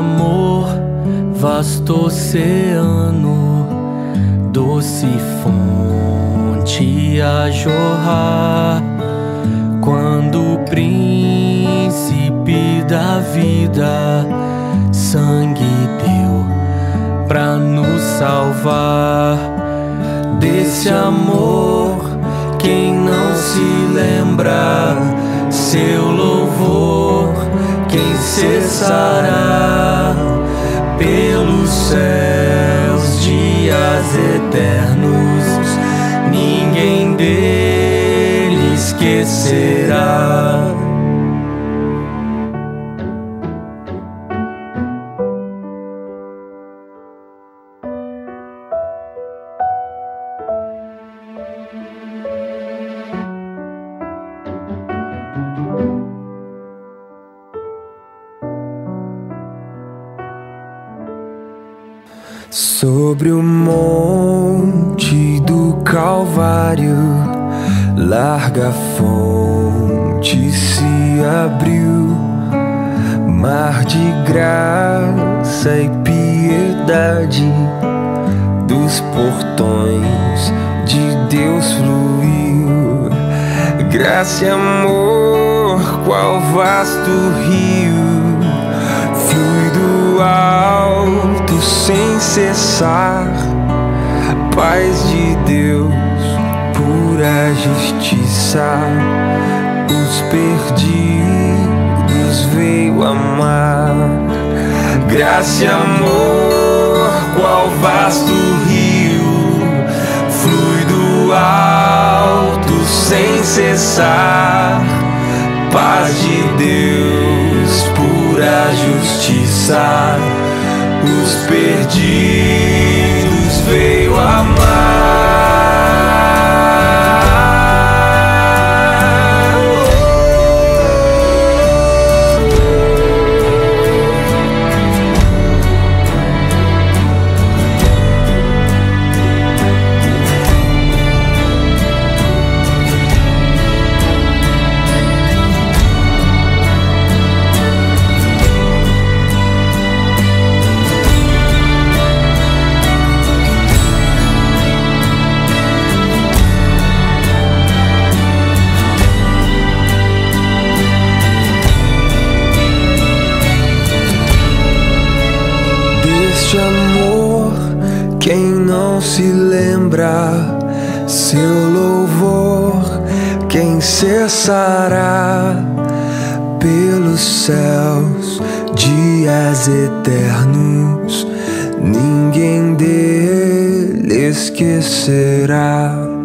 amor, vasto oceano, doce fonte a jorrar. Quando o príncipe da vida sangue deu pra nos salvar desse amor. Quem não se lembra seu louvor, quem Sobre o monte do Calvário, larga fonte se abriu, mar de graça e piedade, dos portões de Deus fluiu, graça e amor, qual vasto rio cessar. Paz de Deus, pura justiça, os perdidos veio amar. Graça e amor, qual vasto rio, flui do alto sem cessar. Paz de Deus, pura justiça, os perdidos veio amar. Deste amor, quem não se lembra? Seu louvor, quem cessará? Pelos céus, dias eternos, ninguém dele esquecerá.